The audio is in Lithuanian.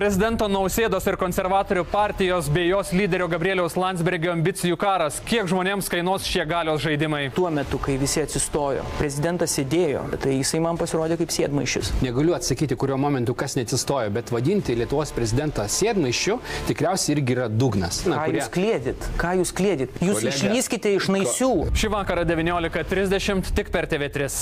Prezidento Nausėdos ir konservatorių partijos bei jos lyderio Gabrieliaus Landsbergio ambicijų karas. Kiek žmonėms kainuos šie galios žaidimai? Tuo metu, kai visi atsistojo, prezidentas sėdėjo, tai jisai man pasirodė kaip sėdmaišis. Negaliu atsakyti, kuriuo momentu kas neatsistojo, bet vadinti Lietuvos prezidentą sėdmaišiu tikriausiai irgi yra dugnas. Ką kurie... jūs klėdit? Ką jūs klėdit? Jūs Kolega. išlyskite iš naisių. Šį vakarą 19.30 tik per TV3.